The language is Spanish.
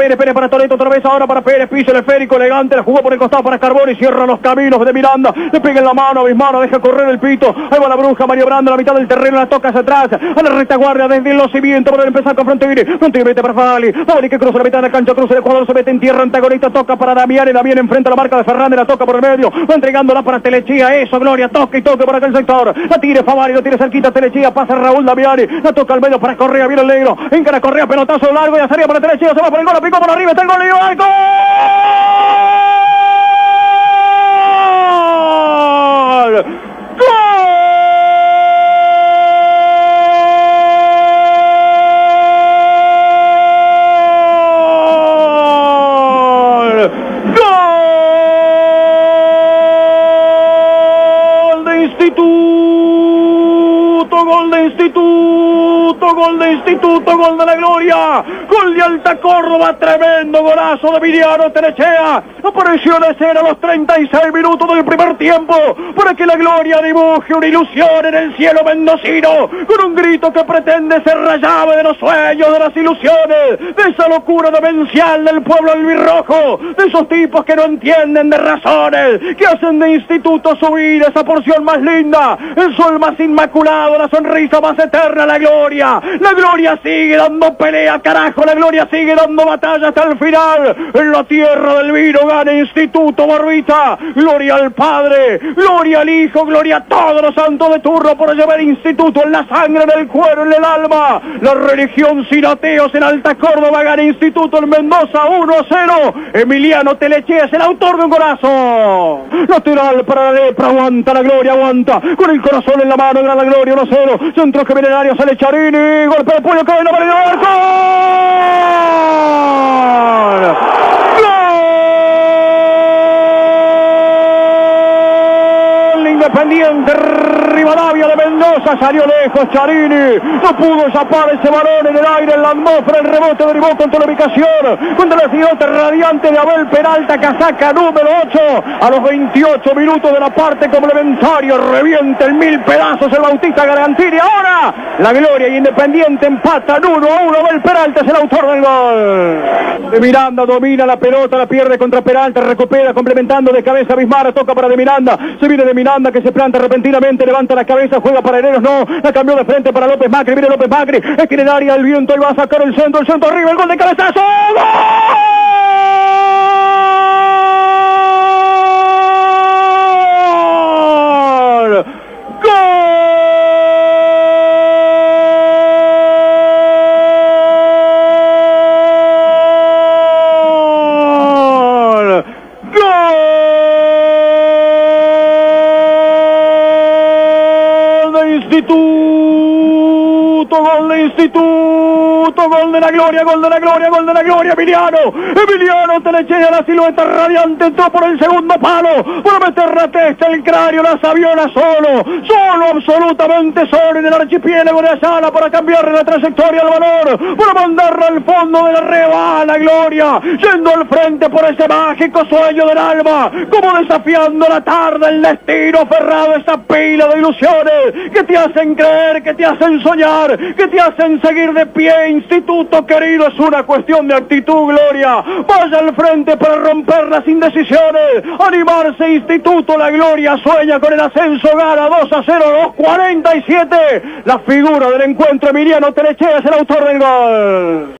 Pérez, Pérez para Toreto, otra vez ahora para Pérez, piso el esférico, elegante, la jugó por el costado para Carbón y cierra los caminos de Miranda, le pega en la mano a Bismaro, deja correr el pito, ahí va la bruja, Mario Brando, a la mitad del terreno, la toca hacia atrás, a la retaguardia desde los cimientos, para empezar con Frontini, Frontini mete para Fali, Fali que cruza la mitad de la cancha, cruza el jugador, se mete en tierra, antagonista, toca para Damián, y Damián enfrenta a la marca de Fernández, la toca por el medio, va entregándola para Telechía, eso, Gloria, toca y toca por aquel sector, la tire Favari, lo tire cerquita, Telechía, pasa Raúl Damiani, la toca al medio para Correa, viene el negro, encara Correa, pelotazo largo, y salía para Telechía, se va por el gol, picó por arriba, está el gol, y ¡ay, gol! ¡Gol! ¡Gol de Instituto! ¡Gol de Instituto! ¡Gol de Instituto! ¡Gol de la Gloria! ¡Gol de Alta Córdoba! ¡Tremendo golazo de Viriano Tenechea! Apareció de cero a los 36 minutos del primer tiempo para que la Gloria dibuje una ilusión en el cielo mendocino con un grito que pretende ser la llave de los sueños, de las ilusiones, de esa locura demencial del pueblo albirrojo, de esos tipos que no entienden de razones, que hacen de instituto su vida esa porción más linda, el sol más inmaculado, la sonrisa más eterna, la gloria. La gloria sigue dando pelea, carajo. La gloria sigue dando batalla hasta el final. En la tierra del vino gana Instituto Barbita. Gloria al Padre, gloria al Hijo, gloria a todos los santos de turno por llevar Instituto en la sangre, en el cuero, en el alma. La religión sin ateos en Alta Córdoba gana Instituto en Mendoza 1 a 0. Emiliano Teleche es el autor de un golazo. Lateral para la lepra, aguanta la gloria, aguanta. Con el corazón en la mano, gana la gloria 1 0. Montero, centro que viene el área, sale Charini, golpe de puño, cae, no vale el ¡Gol! Independiente Rivadavia de Mendoza salió lejos Charini, no pudo zapar ese balón en el aire, en la atmósfera, el rebote derivó contra la ubicación, contra la ciudad radiante de Abel Peralta, casaca número 8, a los 28 minutos de la parte complementaria, revienta en mil pedazos el Bautista Garantini, ahora la Gloria y Independiente empatan 1 a 1, Abel Peralta es el autor del gol. De Miranda domina la pelota, la pierde contra Peralta, recupera complementando de cabeza Bismara, toca para de Miranda, se viene de Miranda que se planta repentinamente, levanta la cabeza, juega para Hereros, no, la cambió de frente para López Macri, viene López Macri, es que en el área el viento, él va a sacar el centro, el centro arriba, el gol de cabezazo. Instituto! ¡Gol de Instituto! ¡Gol de la Gloria! ¡Gol de la Gloria! ¡Gol de la Gloria! ¡Emiliano! ¡Emiliano Telechea! La silueta radiante entró por el segundo palo para meter la testa, el cráneo, la sabiola solo, solo, absolutamente solo en el archipiélago de Ayala para cambiarle la trayectoria al valor, para mandarla al fondo de la reba la Gloria, yendo al frente por ese mágico sueño del alma, como desafiando la tarde, el destino aferrado a esa pila de ilusiones que te hacen creer, que te hacen soñar, que te hacen seguir de pie, instituto querido, es una cuestión de actitud, Gloria, vaya al frente para romper las indecisiones, animarse, instituto, la Gloria sueña con el ascenso, gana 2 a 0, los 47, la figura del encuentro, Emiliano Telechea es el autor del gol.